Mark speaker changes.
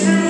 Speaker 1: see.